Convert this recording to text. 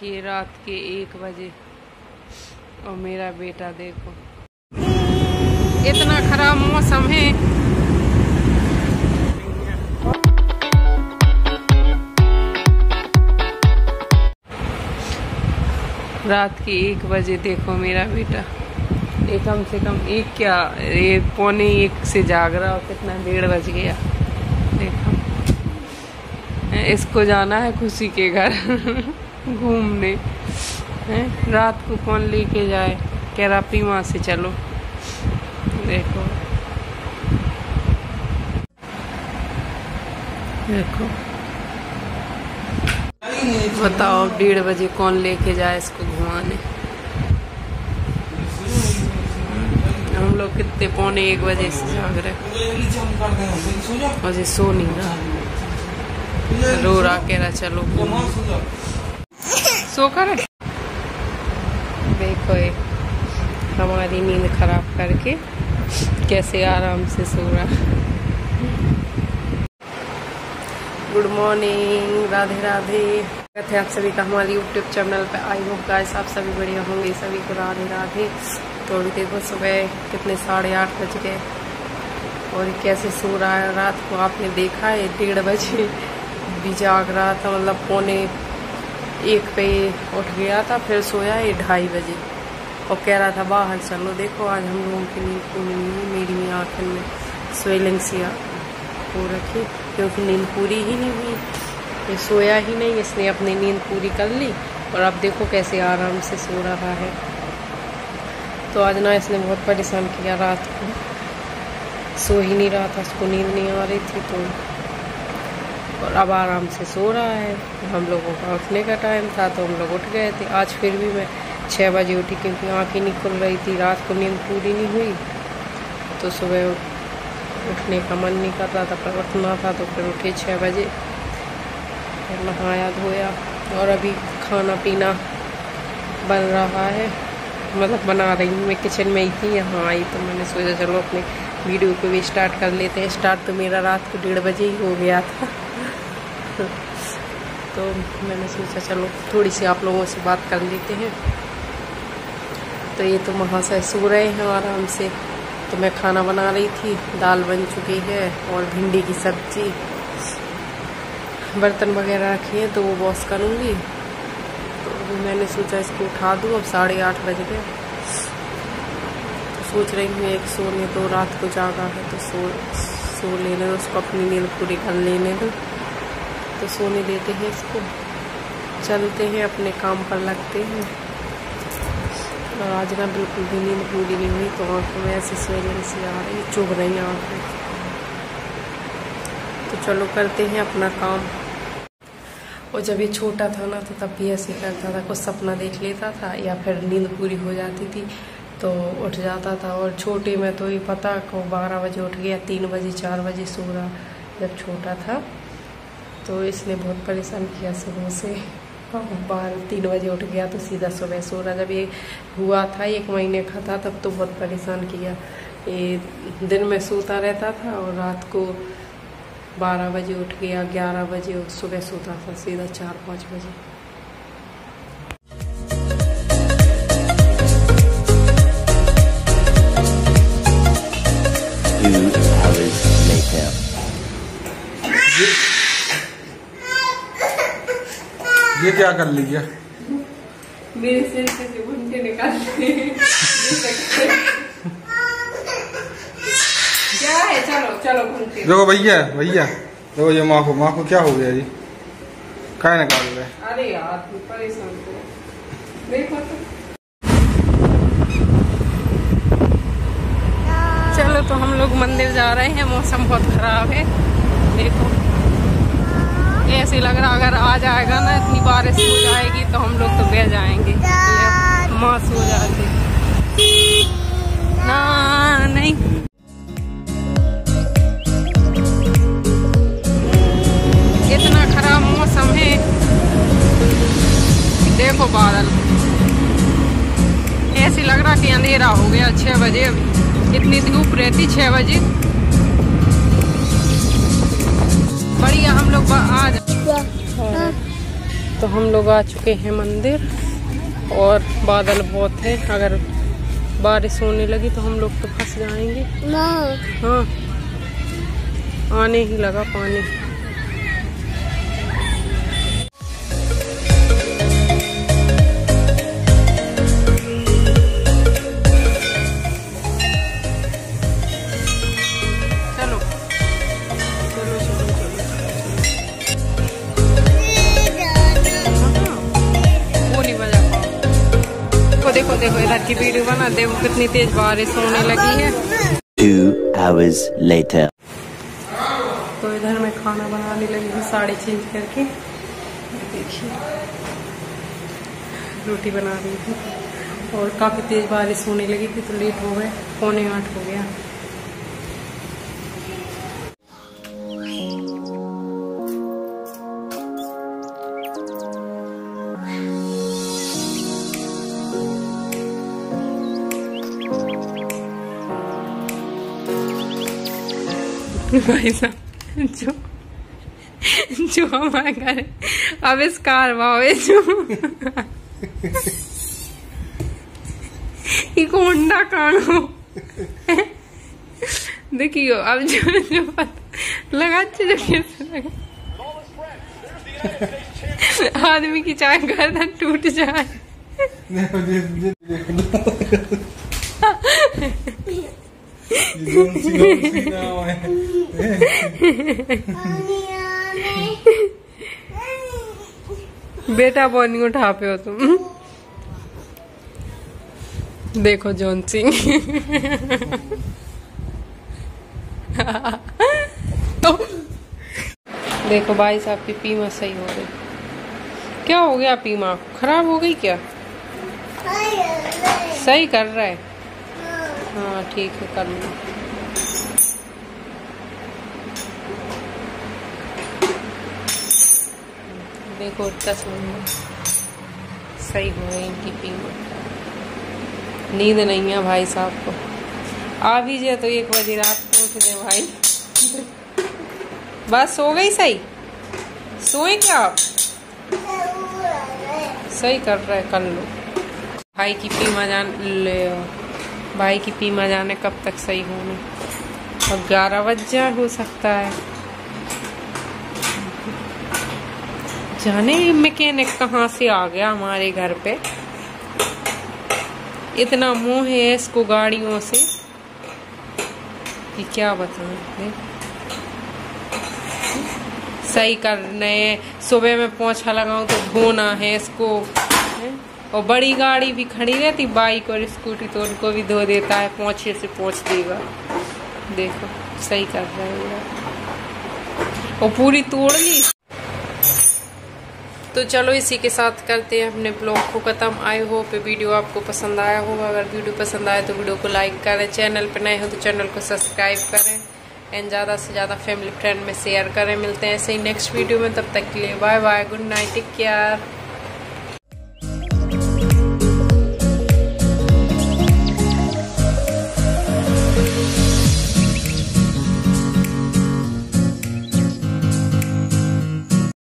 देखिए रात के एक बजे। और मेरा बेटा देखो। इतना खराब मौसम है। रात के एक बजे देखो मेरा बेटा। ये कम से कम एक क्या, ये पौने एक से जाग रहा और कितना डेढ़ बज गया। देखो। इसको जाना है खुशी के घर। घूमने, हैं? रात को कौन लेके जाए? कह रहा पीमा से चलो। देखो। देखो। बताओ, डेढ़ बजे कौन लेके जाए इसको घुमाने? हम लोग कितने, पौने एक बजे से जाग रहे मुझे सो नहीं रहा। रो रहा, कह रहा, चलो सो कर। देखो ये हमारी नींद खराब करके कैसे आराम से सो रहा। Good morning Radhe Radhe. कहते हैं आप सभी का हमारे यूट्यूब चैनल पे आई होप गाइस आप सभी बढ़िया होंगे, सभी को राधे राधे। तो देखो सुबह कितने साढ़े आठ बज गए। और कैसे सो रहा है? रात को आपने देखा है, डेढ़ बजे। भी जाग रहा था मतलब पौने एक पे उठ गया था, फिर सोया ये ढाई बजे। और कह रहा था, बाहर चलो, देखो आज हम लोगों की नींद पूरी नहीं मेरी आँखों में स्वेलिंग सी हो रखी, क्योंकि नींद पूरी ही नहीं हुई। ये सोया ही नहीं, इसने अपनी नींद पूरी कर ली और अब देखो कैसे आराम से सो रहा है। तो आज ना इसने बहुत परेशान किया रात को। सो ही नहीं रहा था, उसको नींद नहीं आ रही थी तो और अब आराम से सो रहा है। हम लोगों का उठने का टाइम था तो हम लोग उठ गए थे। आज फिर भी मैं छः बजे उठी क्योंकि आँख ही नहीं खुल रही थी। रात को नींद पूरी नहीं हुई तो सुबह उठने का मन नहीं कर रहा था, पर उठना था तो फिर उठे छः बजे। फिर नहाया, धोया और अभी खाना पीना बन रहा है। मतलब बना रही हूँ मैं किचन में ही थी, यहाँ आई तो मैंने सोचा चलो अपने वीडियो को भी स्टार्ट कर लेते हैं। स्टार्ट तो मेरा रात को डेढ़ बजे ही हो गया था। तो मैंने सोचा, चलो थोड़ी सी आप लोगों से बात कर लेते हैं। तो ये तो महाशय सो रहे हैं आराम से। तो मैं खाना बना रही थी, दाल बन चुकी है और भिंडी की सब्ज़ी। बर्तन वगैरह रखे हैं तो वो वॉश करूँगी। तो मैंने सोचा इसको उठा दूँ, अब साढ़े आठ बज गए। तो सोच रही हूँ, एक सोने दो रात को जागा है तो सो सो लेने दो, उसको अपनी नींद पूरी कर लेने दो। तो सोने देते हैं इसको। चलते हैं, अपने काम पर लगते हैं। और आज ना बिल्कुल भी नींद पूरी नहीं हुई तो आँखों में ऐसे स्वेलिंग सी आ रही चुभ रही आँखें। तो चलो करते हैं अपना काम। और जब ये छोटा था ना तो तब भी ऐसे करता था, कुछ सपना देख लेता था, या फिर नींद पूरी हो जाती थी तो उठ जाता था। और छोटे में तो ये पता को बारह बजे उठ गया, तीन बजे, चार बजे सो रहा जब छोटा था। तो इसने बहुत परेशान किया सुबह से। बारह तीन बजे उठ गया तो सीधा सुबह सो रहा। जब ये हुआ था, एक महीने का था, तब तो बहुत परेशान किया। ये दिन में सोता रहता था और रात को बारह बजे उठ गया, ग्यारह बजे सुबह सोता था, सीधा चार, पाँच बजे। ये क्या कर लिया मेरे सिर से गुंजे निकाल क्या है? चलो चलो घूमते देखो भैया भैया देखो ये माँ को माँ को क्या हो गया जी? क्या निकाल रहे अरे यार परेशान देखो तो। चलो तो हम लोग मंदिर जा रहे हैं मौसम बहुत खराब है। देखो। ऐसे लग रहा, अगर आ जाएगा ना, इतनी बारिश हो जाएगी तो हम लोग तो बह जाएँगे। माँ सो जाती ना, नहीं। इतना खराब मौसम है। देखो बादल। ऐसे लग रहा कि अंधेरा हो गया, छह बजे इतनी धूप रहती छह बजे। तो हम लोग आ चुके हैं मंदिर और बादल बहुत है। अगर बारिश होने लगी तो हम लोग तो फंस जाएँगे। हाँ। आने ही लगा पानी। इधर की वीडियो बना देखो कितनी तेज बारिश होने लगी है। Two hours later. तो इधर मैं खाना बनाने लगी हूँ साड़ी चेंज करके। देखिए रोटी बना रही थी और काफ़ी तेज बारिश होने लगी थी तो लेट हो गए पौने आठ हो गया। भाई साहब, जो जो हमारे घर आविष्कार भावे जो। ई होंडा कानो देखियो, अब जो जो लगा लगा। आदमी की चाय गर्दन टूट जाए देखो ये ये देख लो ये कौन सी कौन सी नाव है बेटा बॉर्निंग उठा पे हो तुम। देखो जॉन सिंह। तो देखो भाई साहब की पीमा सही हो गई। क्या हो गया पीमा? खराब हो गई क्या? सही कर रहा है। हाँ ठीक है, कर लो। देखो दस मिनट सही हो गई इनकी पीमा नींद नहीं है भाई साहब को। आ भी जाए तो एक बजे रात को उठ दे भाई। बस सो गई सही? सोए क्या आप? सही कर रहे कर लो। भाई की पीमा जान ले भाई की पीमा जाने कब तक सही होने और ग्यारह बज हो सकता है। जाने मैकेनिक कहाँ से आ गया हमारे घर पे? इतना मोह है इसको गाड़ियों से कि क्या बताएँ सही करने, सुबह में पोछा लगाऊँ तो धोना है इसको, हैं? और बड़ी गाड़ी भी खड़ी रहती, बाइक और स्कूटी तो उनको भी धो देता है पोछे से पोछ देगा। देखो, सही कर रहा है। और पूरी तोड़ ली। तो चलो इसी के साथ करते हैं अपने ब्लॉग को ख़त्म। आई होप वीडियो आपको पसंद आया होगा। अगर वीडियो पसंद आए तो वीडियो को लाइक करें चैनल पर नए हो तो चैनल को सब्सक्राइब करें। एंड ज़्यादा से ज़्यादा फैमिली फ्रेंड में शेयर करें। मिलते हैं ऐसे ही नेक्स्ट वीडियो में। तब तक के लिए bye bye good night take care